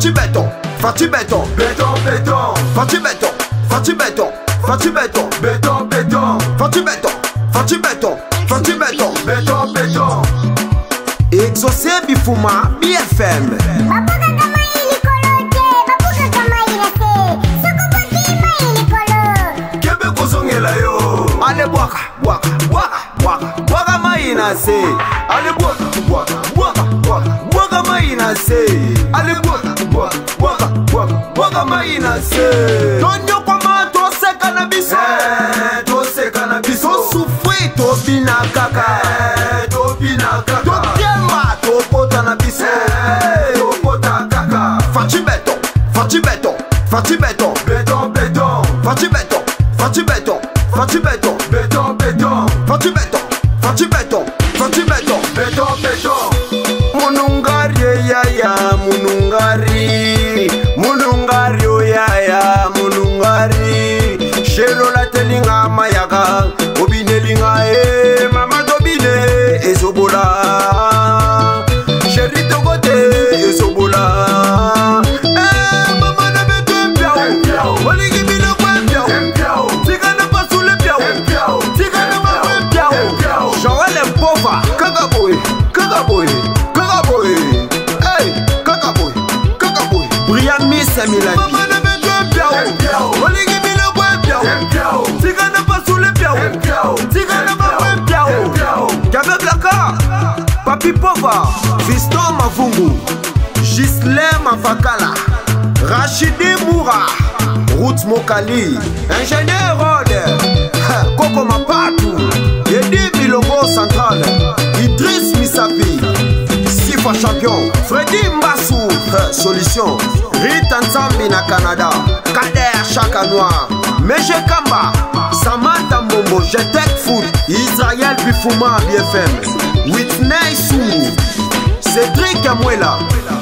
Fati béton, Fati béton, béton béton, Fati béton, Fati béton, Fati béton, béton béton, Fati béton, Fati béton, Fati béton, béton béton. Exaucé Bifuma, BFM. mbwa bwaka mai na se tonyokwama toseka na biso eh, toseka na biso tosufri tobina kaka eh, tobina kaka totiema topota na biso eh. topota kaka faci beton faci beton faci beton beton beton faci beton faci beton faci beton beton beton faci beton faci beton faci beton beton beton olingi biloko epiao tikana pasule piao tikana mama epiao joel empova kaka boye kaka boye kaka boye kaka boye kaka boye briamisa milapi olingi biloko epiao tikana pasule piao tikana mama epiao gabe blaka papi pova fiston mavungu gisle mavakala rachidi moura Roots Mokali, ingénieur Rod, Coco Mapatu, Yedi Bilongo Central, Idriss Misapi, Sifa Champion, Freddy Mbassou, Solution, Rita Nzambi na Canada, Kader Chaka Noir, Meje Kamba, Samantha Mbombo, Jetec Food, Israël Bifuma BFM, Whitney Soumou, Cédric Amwela.